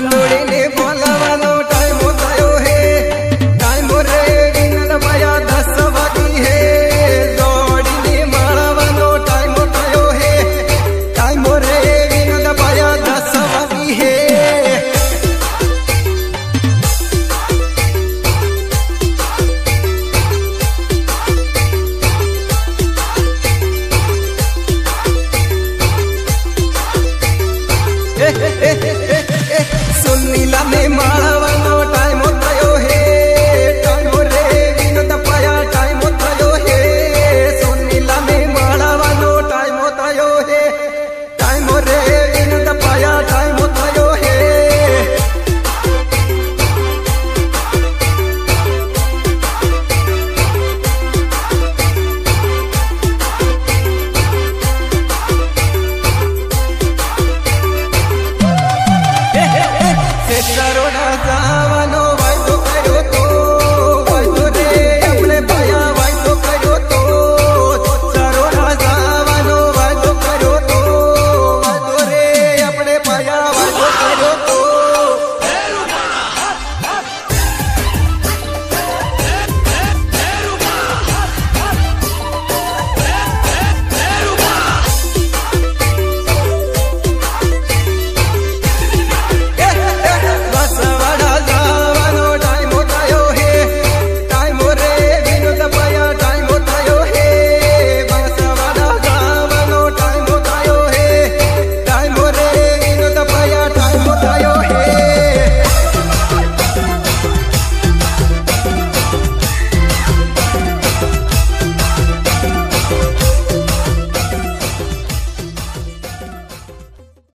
बांदोड़े बोलवा टाइम होता है। टाइम हो दस बाकी है। दौड़ने मारवा दो टाइम होता है टाइम हो। रे गिनल Hey, hey, hey, hey, hey, hey. নীলামে মালা acaba no